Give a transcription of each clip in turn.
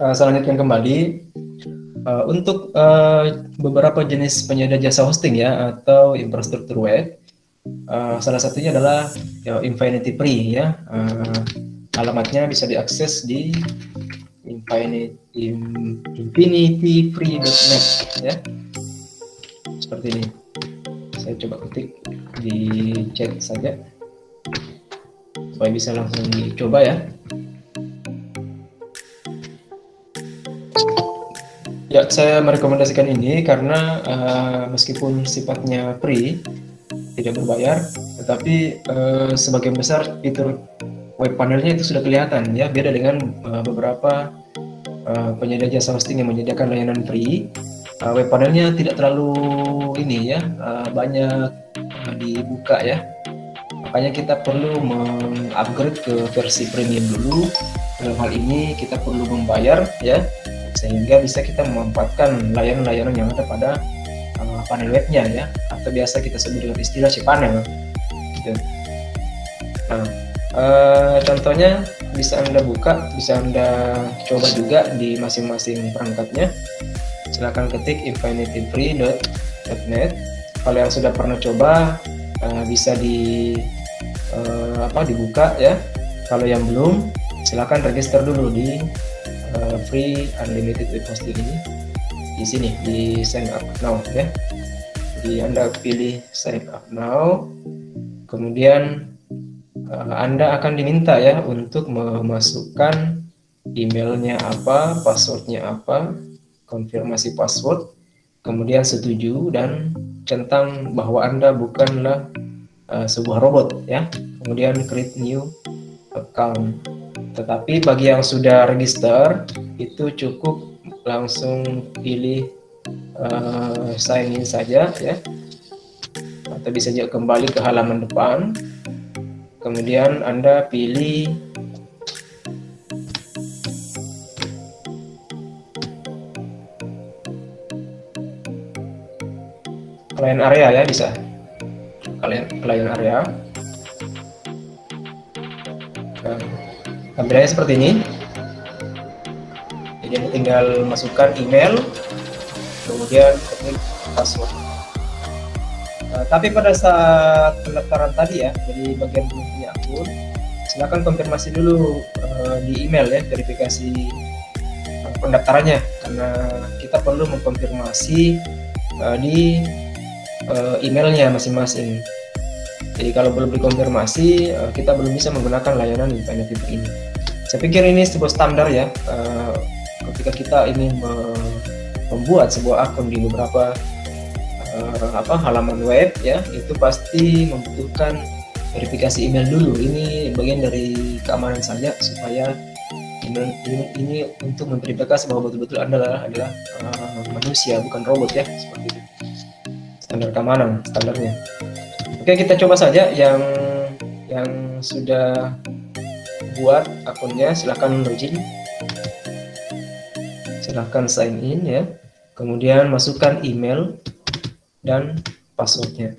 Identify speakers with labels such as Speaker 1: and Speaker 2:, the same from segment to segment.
Speaker 1: uh, saya lanjutkan kembali. Uh, untuk uh, beberapa jenis penyedia jasa hosting ya atau infrastruktur web, uh, salah satunya adalah ya, Infinity Free ya. Uh, alamatnya bisa diakses di infinity, infinityfree.net ya. Seperti ini. Saya coba ketik di chat saja supaya bisa langsung dicoba ya. Ya, saya merekomendasikan ini karena uh, meskipun sifatnya free, tidak berbayar, tetapi uh, sebagian besar fitur web panelnya itu sudah kelihatan ya, beda dengan uh, beberapa uh, penyedia jasa hosting yang menyediakan layanan free. Uh, web panelnya tidak terlalu ini ya, uh, banyak uh, dibuka ya. Makanya kita perlu mengupgrade ke versi premium dulu. Dalam hal ini kita perlu membayar ya sehingga bisa kita memanfaatkan layanan-layanan yang ada pada uh, panel webnya ya atau biasa kita sebut dengan istilah si panel gitu. Nah, uh, contohnya bisa anda buka, bisa anda coba juga di masing-masing perangkatnya. Silahkan ketik infinityfree.net. Kalau yang sudah pernah coba uh, bisa di uh, apa dibuka ya. Kalau yang belum, silahkan register dulu di uh, free unlimited web ini di sini di sign up now ya. Jadi anda pilih sign up now kemudian uh, anda akan diminta ya untuk memasukkan emailnya apa passwordnya apa konfirmasi password kemudian setuju dan centang bahwa anda bukanlah uh, sebuah robot ya. Kemudian create new account tetapi bagi yang sudah register itu cukup langsung pilih uh, sign in saja ya. Atau bisa juga kembali ke halaman depan. Kemudian Anda pilih klien area ya bisa klien klien area tampilannya seperti ini. Jadi tinggal masukkan email kemudian ketik password. Uh, tapi pada saat pendaftaran tadi ya jadi bagian belum akun silakan konfirmasi dulu uh, di email ya verifikasi uh, pendaftarannya. Karena kita perlu mengkonfirmasi uh, di uh, emailnya masing-masing jadi kalau belum dikonfirmasi, uh, kita belum bisa menggunakan layanan internet ini. Saya pikir ini sebuah standar ya, uh, ketika kita ini me membuat sebuah akun di beberapa uh, apa halaman web ya, itu pasti membutuhkan verifikasi email dulu. Ini bagian dari keamanan saja supaya ini, ini, ini untuk memverifikasi bahwa betul-betul anda adalah, adalah manusia bukan robot ya seperti itu. Standar keamanan standarnya. Oke, kita coba saja yang yang sudah buat akunnya silahkan login. Silahkan sign in ya. Kemudian masukkan email dan passwordnya.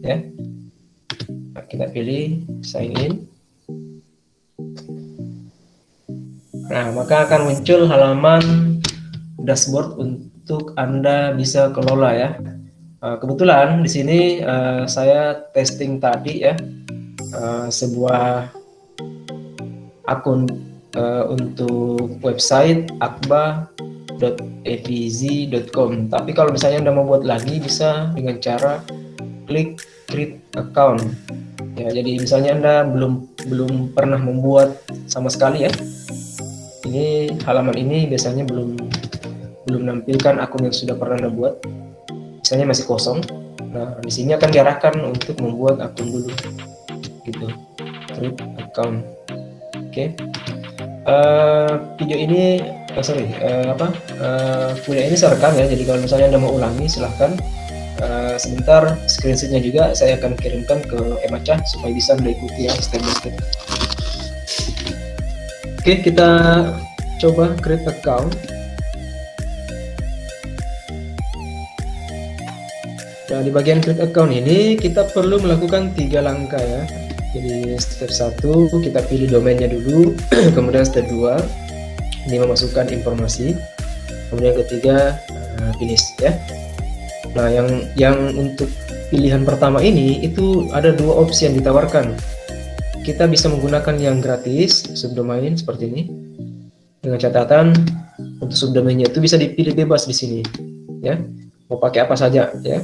Speaker 1: Ya. Nah, kita pilih sign in. Nah, maka akan muncul halaman dashboard untuk Anda bisa kelola ya Eh, kebetulan di sini uh, saya testing tadi ya uh, sebuah akun uh, untuk website akba.avz.com. Tapi kalau misalnya Anda mau buat lagi bisa dengan cara klik create account. Ya, jadi misalnya Anda belum belum pernah membuat sama sekali ya. Ini halaman ini biasanya belum belum menampilkan akun yang sudah pernah Anda buat misalnya masih kosong nah di sini akan diarahkan untuk membuat akun dulu gitu. Create account. Oke. Okay. uh, eh, video ini oh sorry uh, apa uh, ini saya rekam ya jadi kalau misalnya anda mau ulangi silahkan. Uh, sebentar screenshotnya juga saya akan kirimkan ke Emaca supaya bisa anda ikuti ya step by step. Oke okay, kita coba create account Nah, di bagian create account ini kita perlu melakukan tiga langkah ya. Jadi step satu kita pilih domainnya dulu, kemudian step 2 ini memasukkan informasi. Kemudian ketiga finish ya. Nah yang yang untuk pilihan pertama ini itu ada dua opsi yang ditawarkan. Kita bisa menggunakan yang gratis subdomain seperti ini. Dengan catatan untuk subdomainnya itu bisa dipilih bebas di sini ya. Mau pakai apa saja ya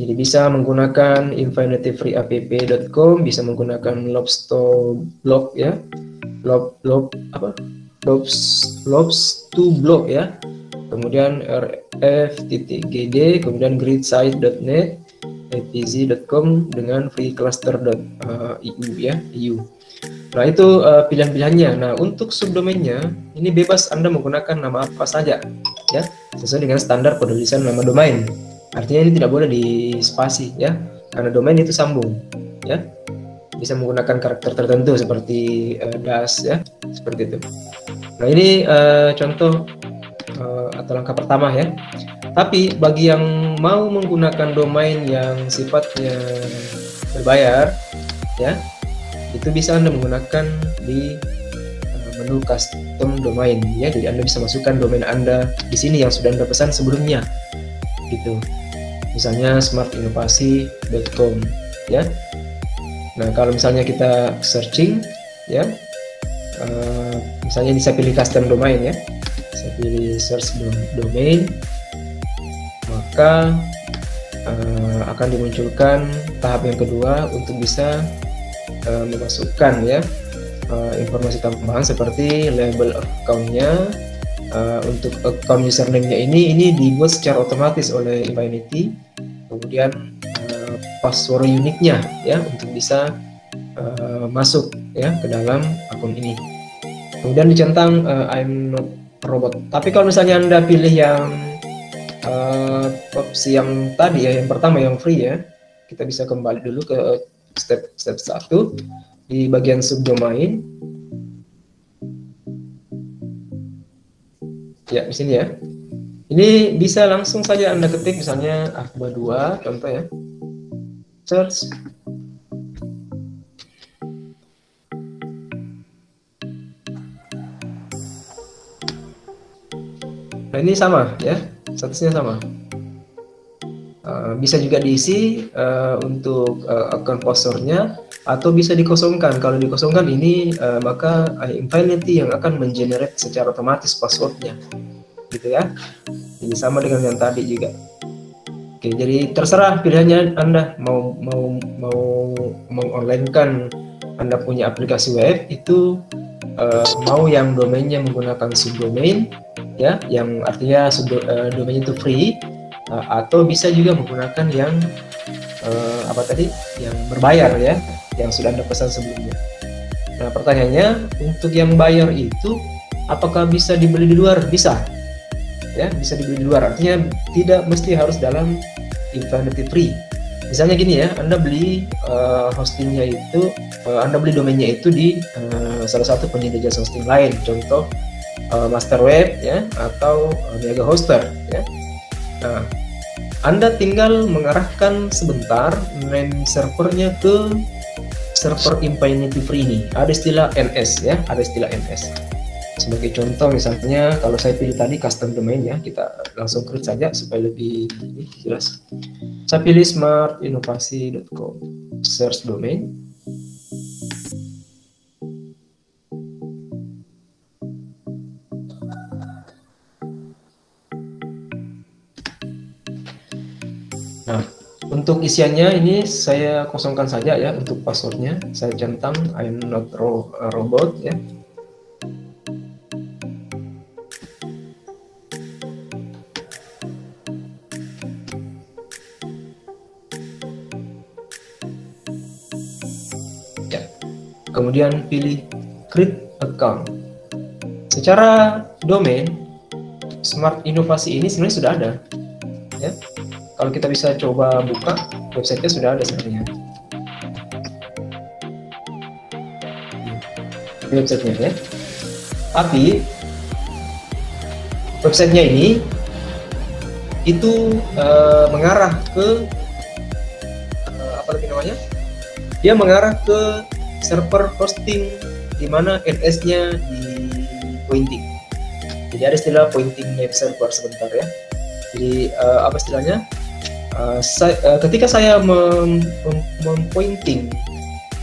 Speaker 1: jadi bisa menggunakan infinitefreeapp.com bisa menggunakan lobster blog ya. Lob lob apa? lobs lobs to blog ya. Kemudian rf.gd kemudian gridsite.net apz.com dengan freecluster.eu ya EU nah itu uh, pilihan-pilihannya. Nah untuk subdomainnya ini bebas Anda menggunakan nama apa saja ya. Sesuai dengan standar penulisan nama domain artinya ini tidak boleh di spasi ya karena domain itu sambung ya bisa menggunakan karakter tertentu seperti uh, das ya seperti itu nah ini uh, contoh uh, atau langkah pertama ya tapi bagi yang mau menggunakan domain yang sifatnya berbayar, ya, itu bisa Anda menggunakan di menu custom domain ya. Jadi Anda bisa masukkan domain Anda di sini yang sudah Anda pesan sebelumnya. Gitu. Misalnya smartinovasi.com ya. Nah, kalau misalnya kita searching ya, uh, misalnya bisa pilih custom domain ya. Saya pilih search domain maka uh, akan dimunculkan tahap yang kedua untuk bisa uh, memasukkan ya uh, informasi tambahan seperti label accountnya uh, untuk account username-nya ini ini dibuat secara otomatis oleh Infinity. Kemudian uh, password uniknya ya untuk bisa uh, masuk ya ke dalam akun ini. Kemudian dicentang uh, I'm not robot. Tapi kalau misalnya anda pilih yang uh, opsi yang tadi ya, yang pertama yang free ya, kita bisa kembali dulu ke step step satu di bagian subdomain. Ya, di sini ya. Ini bisa langsung saja Anda ketik misalnya Akba 2 contoh ya. Search Nah ini sama ya, statusnya sama. Uh, bisa juga diisi uh, untuk uh, akun posternya atau bisa dikosongkan. Kalau dikosongkan ini uh, maka Infinity yang akan mengenerate secara otomatis passwordnya, gitu ya. Ini sama dengan yang tadi juga. Oke, jadi terserah pilihannya Anda mau mau mau mengonlinekan Anda punya aplikasi web itu uh, mau yang domainnya menggunakan subdomain ya yang artinya sub uh, domain itu free uh, atau bisa juga menggunakan yang uh, apa tadi yang berbayar ya yang sudah anda pesan sebelumnya. Nah pertanyaannya untuk yang bayar itu apakah bisa dibeli di luar? Bisa. Ya bisa dibeli di luar. Artinya tidak mesti harus dalam Infinity Free. Misalnya gini ya anda beli uh, hostingnya itu uh, anda beli domainnya itu di uh, salah satu penyedia jasa hosting lain. Contoh uh, master web ya atau uh, mega hoster ya. Nah, Anda tinggal mengarahkan sebentar name servernya ke server Infinity Free ini. Ada istilah NS ya, ada istilah NS. Sebagai contoh misalnya kalau saya pilih tadi custom domain ya, kita langsung create saja supaya lebih jelas. Saya pilih smartinovasi.com search domain Untuk isiannya ini saya kosongkan saja ya untuk passwordnya. Saya centang I'm not ro robot ya. Ya. Kemudian pilih create account. Secara domain Smart Inovasi ini sebenarnya sudah ada. Kalau kita bisa coba buka websitenya sudah ada sebenarnya websitenya ya tapi websitenya ini itu uh, mengarah ke uh, apa lagi namanya dia mengarah ke server hosting di mana NS-nya di pointing. Jadi ada istilah pointing name server sebentar ya. Jadi uh, apa istilahnya? Uh, saya, uh, ketika saya mem, mem,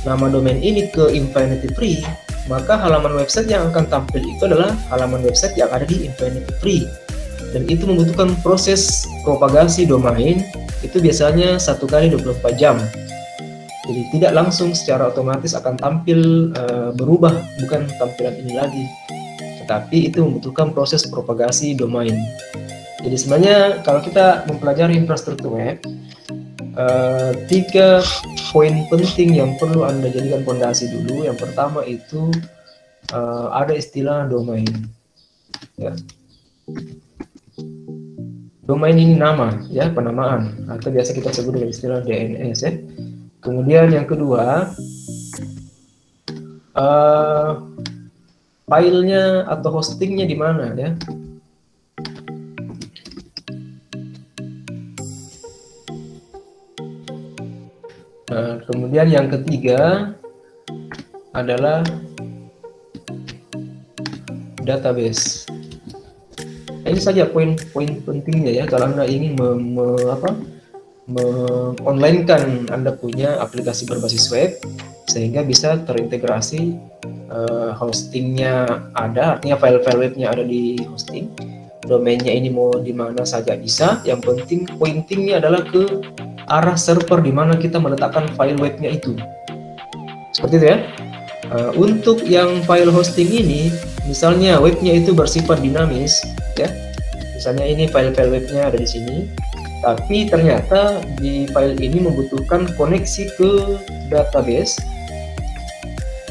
Speaker 1: nama domain ini ke Infinity Free, maka halaman website yang akan tampil itu adalah halaman website yang ada di Infinity Free. Dan itu membutuhkan proses propagasi domain itu biasanya satu kali 24 jam. Jadi tidak langsung secara otomatis akan tampil uh, berubah, bukan tampilan ini lagi. Tetapi itu membutuhkan proses propagasi domain. Jadi sebenarnya kalau kita mempelajari infrastruktur web, uh, tiga poin penting yang perlu anda jadikan fondasi dulu. Yang pertama itu uh, ada istilah domain. Ya. Domain ini nama, ya penamaan atau biasa kita sebut dengan istilah DNS. Ya. Kemudian yang kedua, uh, filenya atau hostingnya di mana ya? Kemudian yang ketiga adalah database. Nah, ini saja poin-poin pentingnya ya kalau anda ingin me, me, apa, mengonlinekan anda punya aplikasi berbasis web sehingga bisa terintegrasi uh, hostingnya ada, artinya file-file webnya ada di hosting, domainnya ini mau di mana saja bisa. Yang penting pointingnya adalah ke arah server di mana kita meletakkan file webnya itu. Seperti itu ya. Uh, untuk yang file hosting ini, misalnya webnya itu bersifat dinamis, ya. Misalnya ini file-file webnya ada di sini, tapi ternyata di file ini membutuhkan koneksi ke database,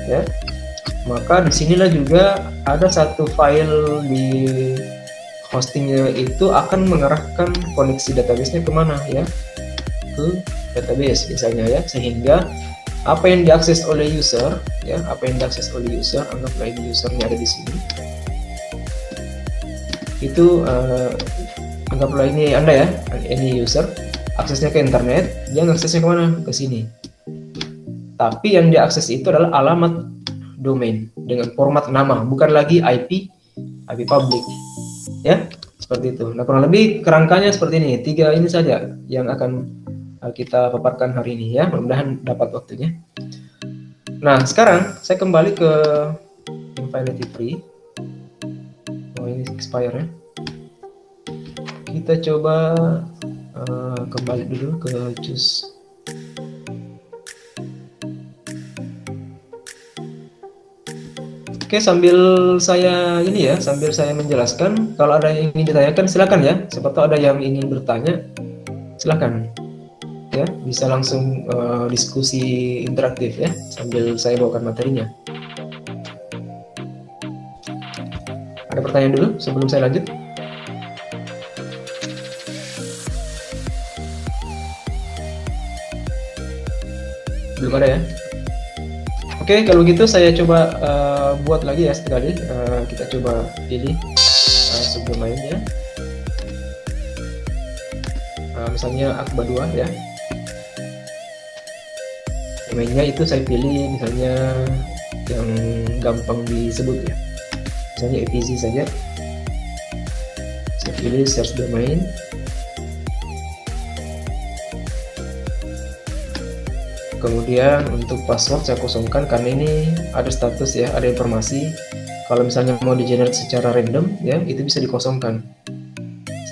Speaker 1: ya. Maka di sinilah juga ada satu file di hostingnya itu akan mengarahkan koneksi database-nya ke mana ya ke database misalnya ya sehingga apa yang diakses oleh user ya apa yang diakses oleh user anggaplah ini usernya ada di sini. Itu uh, anggaplah ini anda ya ini user aksesnya ke internet dia aksesnya ke mana? Ke sini. Tapi yang diakses itu adalah alamat domain dengan format nama bukan lagi IP IP public ya seperti itu. Nah kurang lebih kerangkanya seperti ini tiga ini saja yang akan kita paparkan hari ini ya. Mudah-mudahan dapat waktunya. Nah, sekarang saya kembali ke Infinity Free. Oh, ini expire ya. Kita coba uh, kembali dulu ke choose Oke, sambil saya ini ya, sambil saya menjelaskan, kalau ada yang ingin ditanyakan silakan ya. Siapa tahu ada yang ingin bertanya, silakan ya. Bisa langsung uh, diskusi interaktif ya sambil saya bawakan materinya. Ada pertanyaan dulu sebelum saya lanjut? Belum ada ya? Oke kalau gitu saya coba uh, buat lagi ya sekali. Uh, kita coba pilih uh, sebelum mainnya uh, misalnya akba 2 ya domainnya itu saya pilih misalnya yang gampang disebut ya. Misalnya EPZ saja. Saya pilih search domain. Kemudian untuk password saya kosongkan karena ini ada status ya ada informasi. Kalau misalnya mau di generate secara random ya itu bisa dikosongkan.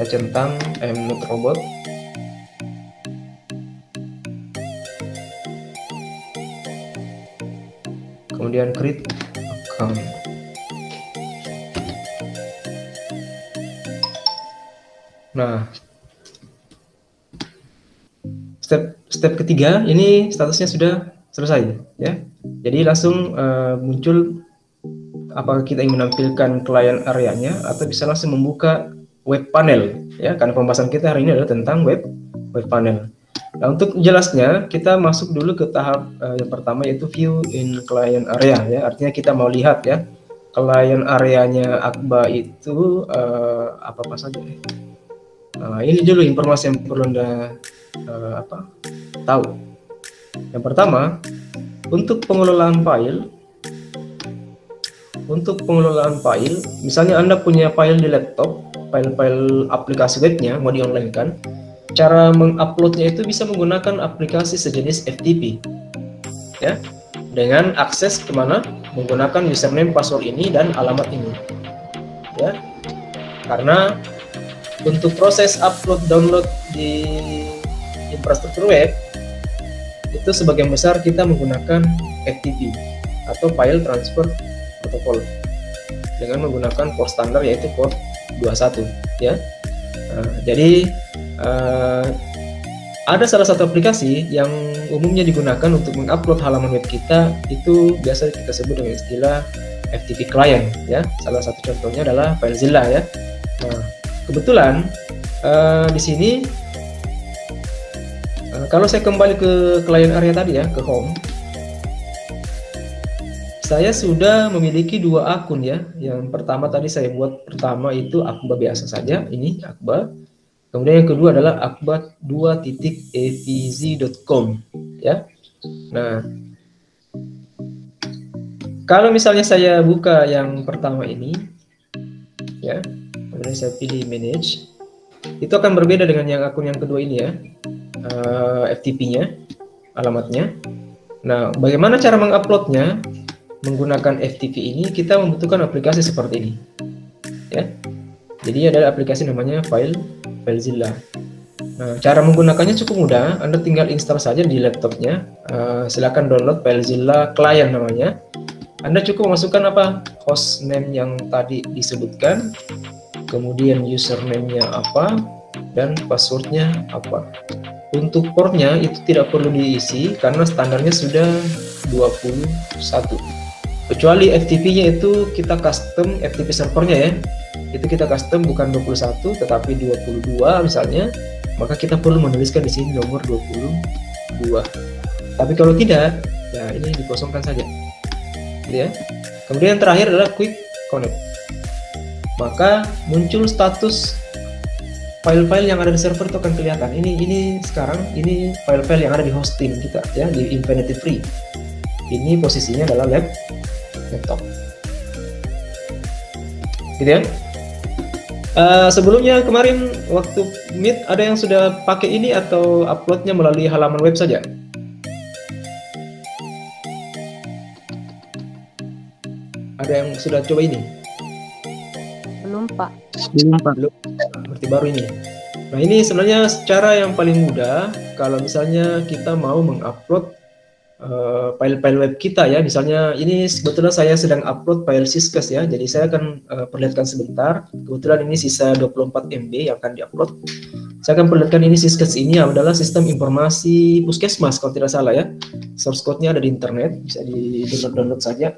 Speaker 1: Saya centang not robot kemudian create account nah. Step step ketiga ini statusnya sudah selesai ya. Jadi langsung uh, muncul apakah kita ingin menampilkan klien areanya atau bisa langsung membuka web panel ya. Karena pembahasan kita hari ini adalah tentang web web panel Nah, untuk jelasnya kita masuk dulu ke tahap uh, yang pertama yaitu view in client area ya. Artinya kita mau lihat ya client areanya Akba itu uh, apa apa saja. Nah, ini dulu informasi yang perlu anda uh, apa tahu. Yang pertama untuk pengelolaan file untuk pengelolaan file, misalnya Anda punya file di laptop, file-file aplikasi webnya mau di online kan, cara menguploadnya itu bisa menggunakan aplikasi sejenis FTP, ya, dengan akses ke mana? Menggunakan username, password ini dan alamat ini, ya, karena untuk proses upload download di infrastruktur web itu sebagian besar kita menggunakan FTP atau file transfer protocol dengan menggunakan port standar yaitu port 21 ya. Uh, jadi uh, ada salah satu aplikasi yang umumnya digunakan untuk mengupload halaman web kita itu biasa kita sebut dengan istilah FTP client ya. Salah satu contohnya adalah FileZilla ya. Nah, kebetulan uh, di sini uh, kalau saya kembali ke client area tadi ya ke home saya sudah memiliki dua akun ya. Yang pertama tadi saya buat pertama itu akba biasa saja, ini akba. Kemudian yang kedua adalah akba2.avz.com ya. Nah, kalau misalnya saya buka yang pertama ini ya, kemudian saya pilih manage, itu akan berbeda dengan yang akun yang kedua ini ya. Eh, FTP-nya, alamatnya. Nah, bagaimana cara menguploadnya? menggunakan FTP ini kita membutuhkan aplikasi seperti ini ya jadi ada aplikasi namanya file FileZilla nah, cara menggunakannya cukup mudah. Anda tinggal install saja di laptopnya. Uh, silakan download FileZilla client namanya. Anda cukup masukkan apa? Host name yang tadi disebutkan. Kemudian username-nya apa? Dan passwordnya apa? Untuk portnya itu tidak perlu diisi karena standarnya sudah 21 kecuali FTP-nya itu kita custom FTP servernya ya. Itu kita custom bukan 21 tetapi 22 misalnya maka kita perlu menuliskan di sini nomor 22 tapi kalau tidak ya ini dikosongkan saja. Gitu ya. Kemudian yang terakhir adalah quick connect. Maka muncul status file-file yang ada di server itu akan kelihatan. Ini ini sekarang ini file-file yang ada di hosting kita ya di Infinity Free. Ini posisinya adalah lab laptop. Gitu ya? Uh, sebelumnya kemarin waktu meet ada yang sudah pakai ini atau uploadnya melalui halaman web saja? Ada yang sudah coba ini?
Speaker 2: Belum pak.
Speaker 1: Belum pak. Belum. Berarti baru ini. Nah ini sebenarnya cara yang paling mudah kalau misalnya kita mau mengupload file-file uh, web kita ya. Misalnya ini sebetulnya saya sedang upload file Syscas ya. Jadi saya akan uh, perlihatkan sebentar. Kebetulan ini sisa 24 MB yang akan diupload. Saya akan perlihatkan ini Syscas ini adalah sistem informasi puskesmas kalau tidak salah ya. Source code-nya ada di internet, bisa di download-download saja.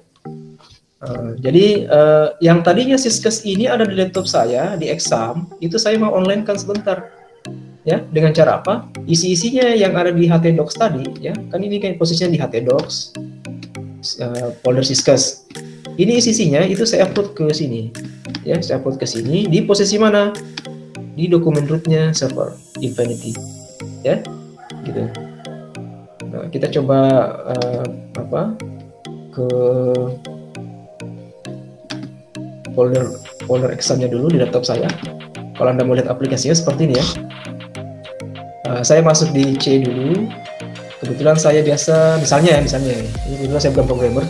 Speaker 1: Uh, jadi uh, yang tadinya Syscas ini ada di laptop saya di exam, itu saya mau online kan sebentar ya dengan cara apa? Isi-isinya yang ada di htdocs tadi ya. Kan ini kan posisinya di htdocs uh, folder syscas ini isi-isinya itu saya upload ke sini. Ya saya upload ke sini. Di posisi mana? Di dokumen rootnya server infinity. Ya gitu. Nah, kita coba uh, apa? Ke folder folder examnya dulu di laptop saya. Kalau anda mau lihat aplikasinya seperti ini ya Eh, saya masuk di C dulu. Kebetulan saya biasa, misalnya ya, misalnya, ini kebetulan saya bukan programmer.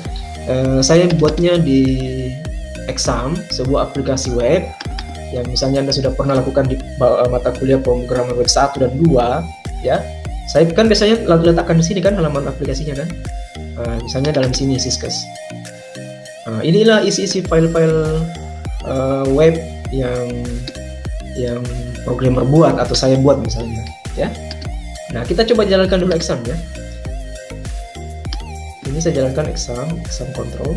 Speaker 1: Uh, saya buatnya di exam, sebuah aplikasi web yang misalnya Anda sudah pernah lakukan di uh, mata kuliah pemrograman web 1 dan 2, ya. Saya kan biasanya letakkan di sini kan halaman aplikasinya kan. Uh, misalnya dalam sini Syscas. Uh, inilah isi-isi file-file uh, web yang yang programmer buat atau saya buat misalnya ya. Nah, kita coba jalankan dulu exam ya. Ini saya jalankan exam, exam control.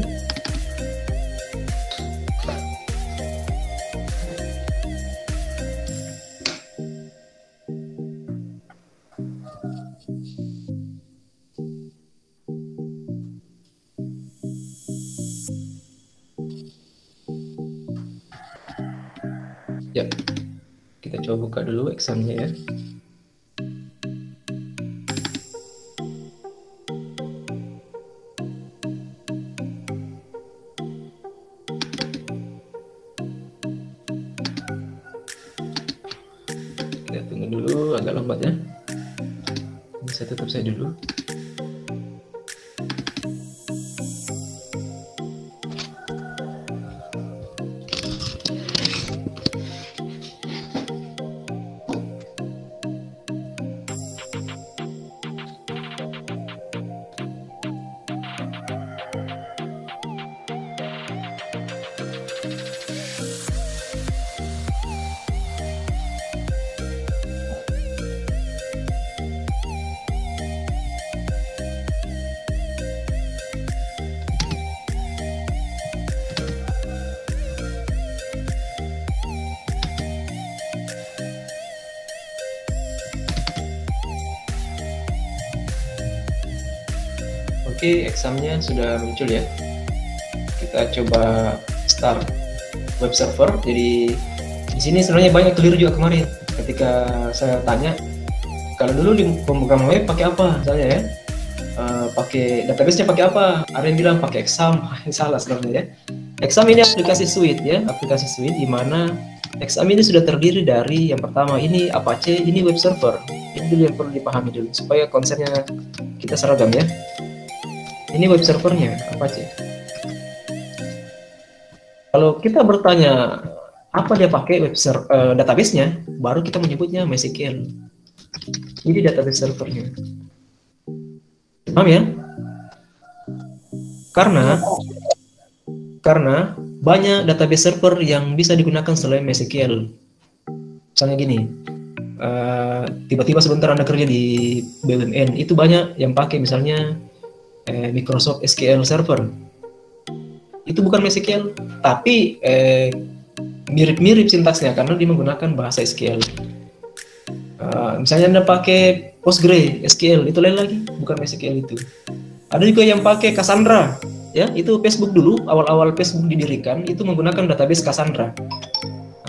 Speaker 1: Ya, kita coba buka dulu examnya ya. Oke, examnya sudah muncul ya. Kita coba start web server. Jadi di sini sebenarnya banyak keliru juga kemarin. Ketika saya tanya, kalau dulu di pembukaan web pakai apa, misalnya ya, uh, pakai database-nya pakai apa? Ada yang bilang pakai exam, salah sebenarnya ya. Exam ini aplikasi suite ya, aplikasi suite di mana exam ini sudah terdiri dari yang pertama ini Apache, ini web server. Ini dulu yang perlu dipahami dulu supaya konsepnya kita seragam ya ini web servernya Apache. Kalau kita bertanya apa dia pakai web server uh, database-nya, baru kita menyebutnya MySQL. Ini database servernya. Paham ya? Karena karena banyak database server yang bisa digunakan selain MySQL. Misalnya gini, tiba-tiba uh, sebentar anda kerja di BUMN, itu banyak yang pakai misalnya eh, Microsoft SQL Server. Itu bukan MySQL, tapi eh, mirip-mirip sintaksnya karena dia menggunakan bahasa SQL. Uh, misalnya Anda pakai Postgre SQL, itu lain lagi, bukan MySQL itu. Ada juga yang pakai Cassandra, ya, itu Facebook dulu, awal-awal Facebook didirikan, itu menggunakan database Cassandra.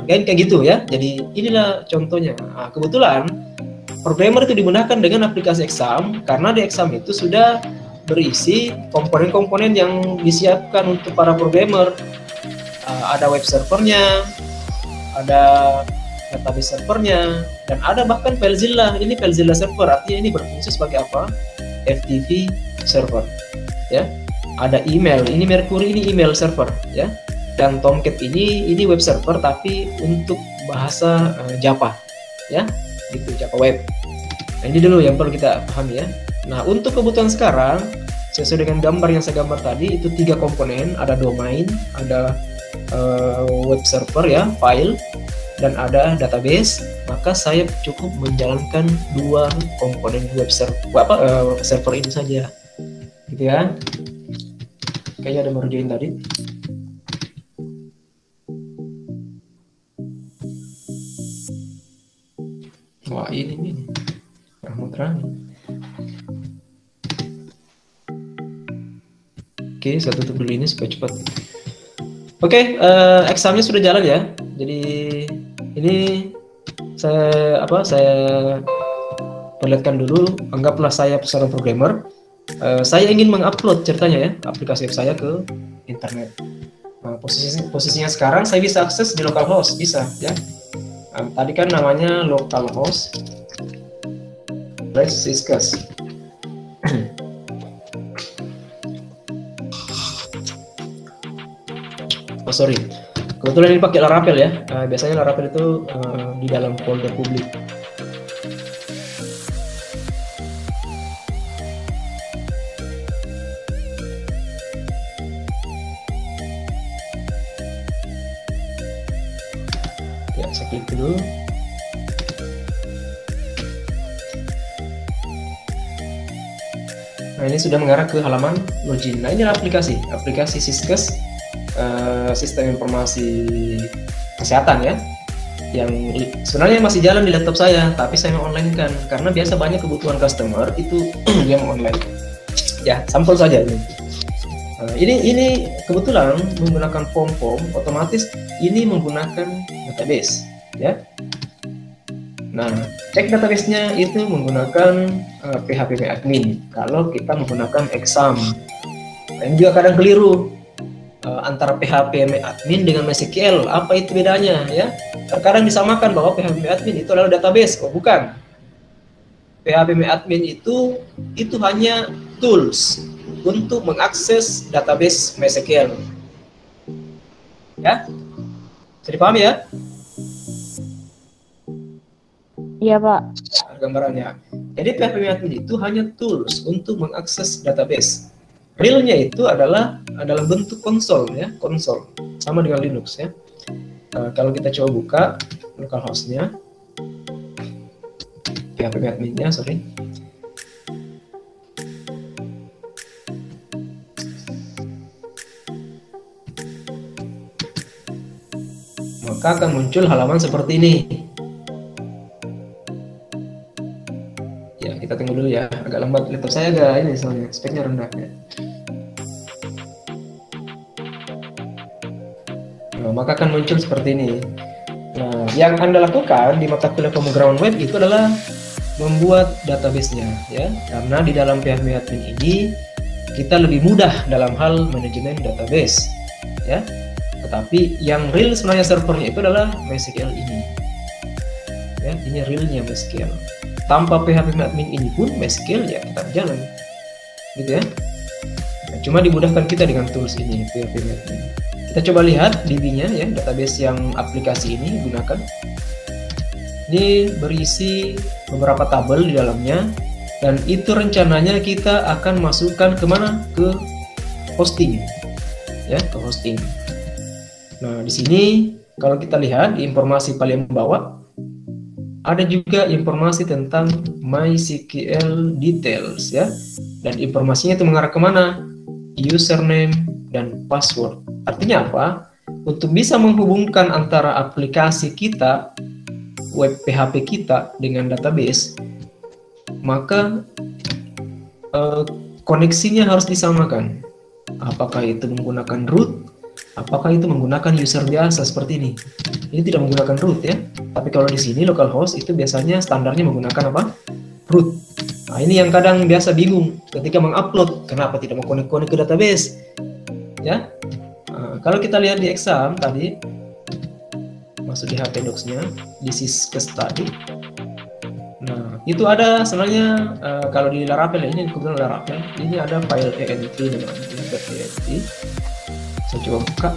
Speaker 1: Kayak, kayak gitu ya, jadi inilah contohnya. Nah, kebetulan programmer itu digunakan dengan aplikasi exam, karena di exam itu sudah berisi komponen-komponen yang disiapkan untuk para programmer. Uh, ada web servernya, ada database servernya, dan ada bahkan FileZilla. Ini FileZilla server, artinya ini berfungsi sebagai apa? FTP server. Ya, ada email. Ini Mercury, ini email server. Ya, dan Tomcat ini ini web server tapi untuk bahasa uh, Java. Ya, gitu Java web. Nah, ini dulu yang perlu kita pahami ya. Nah, untuk kebutuhan sekarang, sesuai dengan gambar yang saya gambar tadi, itu tiga komponen, ada domain, ada uh, web server ya, file, dan ada database, maka saya cukup menjalankan dua komponen web server, apa, uh, server ini saja. Gitu ya. Kayaknya ada merjain tadi. Wah ini nih, Rahmat Rani. Oke, saya tutup dulu ini supaya cepat. Oke, uh, examnya sudah jalan ya. Jadi ini saya apa? Saya perlihatkan dulu. Anggaplah saya seorang programmer. Uh, saya ingin mengupload ceritanya ya aplikasi saya ke internet. Nah, posisi, posisinya sekarang saya bisa akses di localhost bisa ya. Nah, tadi kan namanya localhost. Let's discuss. oh sorry. Kebetulan ini pakai Laravel ya. Uh, biasanya Laravel itu uh, di dalam folder publik. Ya klik dulu. Nah ini sudah mengarah ke halaman login. Nah ini aplikasi, aplikasi Siskes uh, sistem informasi kesehatan ya yang sebenarnya masih jalan di laptop saya tapi saya online kan karena biasa banyak kebutuhan customer itu yang online. Ya sampel saja ini. Uh, ini ini kebetulan menggunakan form form otomatis ini menggunakan database ya. Nah cek databasenya itu menggunakan uh, eh, PHP admin. Kalau kita menggunakan exam dan juga kadang keliru uh, antara PHP admin dengan MySQL. Apa itu bedanya ya? Terkadang disamakan bahwa PHP admin itu adalah database. Oh bukan. PHP admin itu itu hanya tools untuk mengakses database MySQL. Ya, bisa dipahami ya?
Speaker 2: Iya, Pak.
Speaker 1: Gambarannya. Jadi PHP admin itu hanya tools untuk mengakses database. Realnya itu adalah dalam bentuk konsol ya, konsol. Sama dengan Linux ya. Uh, kalau kita coba buka localhost-nya, PHP adminnya, sorry. Maka akan muncul halaman seperti ini. Ya, kita tunggu dulu ya. Agak lambat laptop saya agak ini soalnya speknya rendah ya. Nah, maka akan muncul seperti ini. Nah, yang Anda lakukan di mata kuliah pemrograman web itu adalah membuat database-nya ya. Karena di dalam PHP admin ini kita lebih mudah dalam hal manajemen database ya. Tetapi yang real sebenarnya servernya itu adalah MySQL ini. Ya, ini realnya MySQL. Tanpa PHP admin ini pun MySQL ya tetap jalan. Gitu ya. Nah, cuma dimudahkan kita dengan tools ini PHP admin. Kita coba lihat DB-nya ya, database yang aplikasi ini gunakan. Ini berisi beberapa tabel di dalamnya dan itu rencananya kita akan masukkan ke mana? Ke hosting ya ke hosting. Nah di sini kalau kita lihat di informasi paling bawah ada juga informasi tentang MySQL details ya. Dan informasinya itu mengarah ke mana? Username dan password artinya apa untuk bisa menghubungkan antara aplikasi kita web PHP kita dengan database, maka eh, koneksinya harus disamakan. Apakah itu menggunakan root, apakah itu menggunakan user biasa seperti ini. Ini tidak menggunakan root ya, tapi kalau di sini localhost itu biasanya standarnya menggunakan apa? Root. Nah, ini yang kadang biasa bingung ketika mengupload, kenapa tidak mau konek-konek ke database? Ya, nah, kalau kita lihat di exam tadi, masuk di HP Docs-nya, this is case study. Nah, itu ada sebenarnya uh, kalau di Laravel ini kebetulan Laravel, ini ada file env namanya env. Saya coba buka.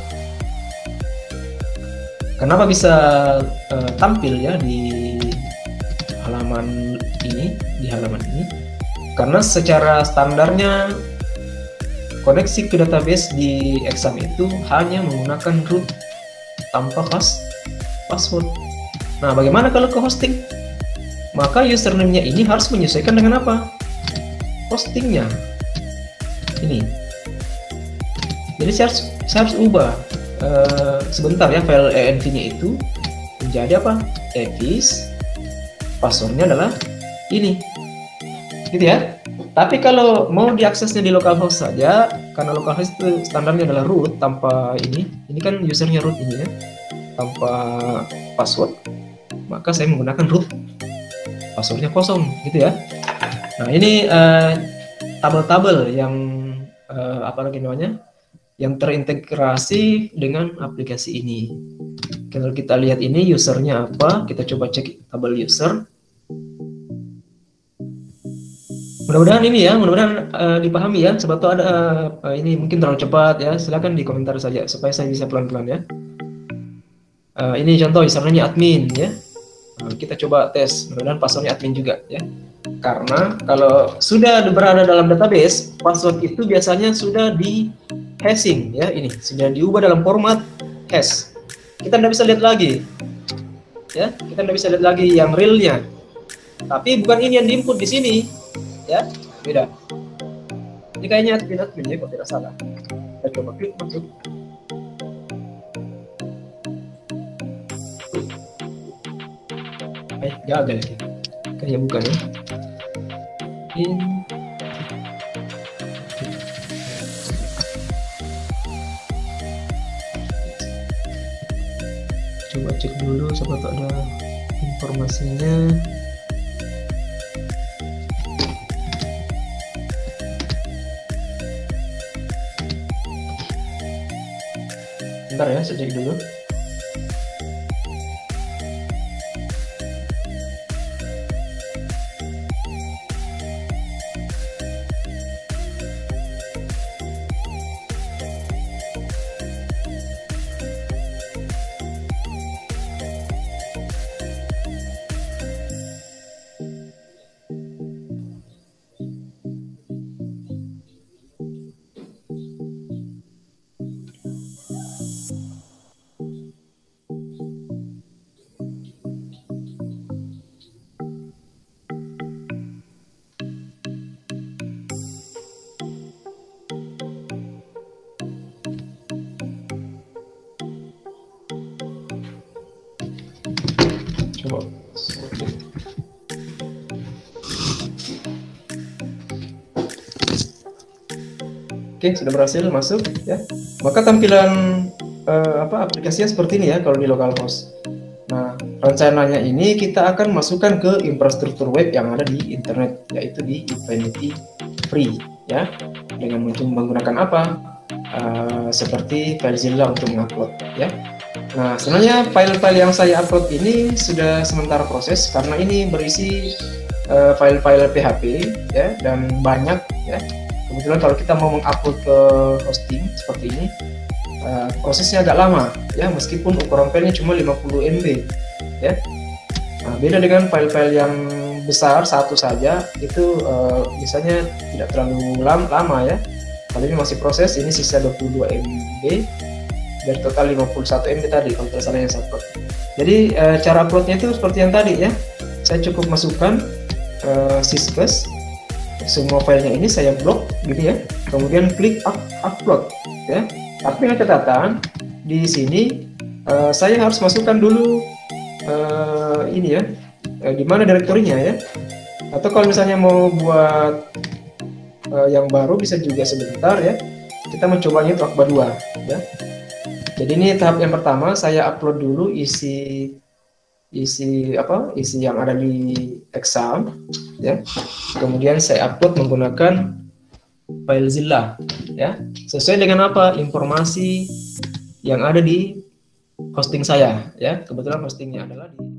Speaker 1: Kenapa bisa uh, tampil ya di halaman ini, di halaman ini? Karena secara standarnya koneksi ke database di exam itu hanya menggunakan root tanpa pas password. Nah, bagaimana kalau ke hosting? Maka username-nya ini harus menyesuaikan dengan apa? Hostingnya. Ini. Jadi saya harus, saya harus ubah uh, sebentar ya file env-nya itu menjadi apa? evis. Passwordnya adalah ini. Gitu ya. Tapi kalau mau diaksesnya di localhost saja, karena localhost itu standarnya adalah root tanpa ini, ini kan usernya root ini ya tanpa password maka saya menggunakan root. Passwordnya kosong gitu ya. Nah ini tabel-tabel uh, yang uh, apa lagi namanya yang terintegrasi dengan aplikasi ini. Kalau kita lihat ini usernya apa kita coba cek tabel user mudah-mudahan ini ya mudah-mudahan uh, dipahami ya sebab ada uh, ini mungkin terlalu cepat ya. Silakan di komentar saja supaya saya bisa pelan-pelan ya. Uh, ini contoh username admin ya. Uh, kita coba tes mudah-mudahan passwordnya admin juga ya. Karena kalau sudah berada dalam database password itu biasanya sudah di hashing ya ini. Sudah diubah dalam format hash. Kita tidak bisa lihat lagi ya kita tidak bisa lihat lagi yang realnya. Tapi bukan ini yang diinput di sini ya beda. Ini kayaknya admin admin ya kalau tidak salah. Kita coba klik masuk eh gagal lagi. Kayak bukan ya. In coba cek dulu siapa tak ada informasinya Bentar ya, cek dulu. Oke. Sudah berhasil masuk ya. Maka tampilan uh, apa aplikasinya seperti ini ya kalau di localhost. Nah, rencananya ini kita akan masukkan ke infrastruktur web yang ada di internet yaitu di Infinity Free ya. Dengan menggunakan apa? Uh, seperti FileZilla untuk mengupload ya. Nah, sebenarnya file-file yang saya upload ini sudah sementara proses karena ini berisi eh, file-file PHP ya dan banyak ya. Kebetulan kalau kita mau mengupload ke hosting seperti ini uh, prosesnya agak lama ya. Meskipun ukuran filenya cuma 50 MB ya. Nah, beda dengan file-file yang besar satu saja itu uh, biasanya tidak terlalu lama, lama ya. Kalau ini masih proses ini sisa 22 MB dari total 51 MB tadi kalau tidak salah yang saya upload jadi uh, cara uploadnya itu seperti yang tadi ya. Saya cukup masukkan uh, Siskes semua filenya ini saya blok gitu ya. Kemudian klik up, upload ya. Tapi dengan catatan di sini uh, saya harus masukkan dulu uh, ini ya uh, di mana direktorinya ya. Atau kalau misalnya mau buat uh, yang baru bisa juga sebentar ya. Kita mencobanya itu akbar 2 ya jadi ini tahap yang pertama saya upload dulu isi isi apa isi yang ada di exam ya. Kemudian saya upload menggunakan FileZilla ya. Sesuai dengan apa? Informasi yang ada di hosting saya ya. Kebetulan hostingnya adalah di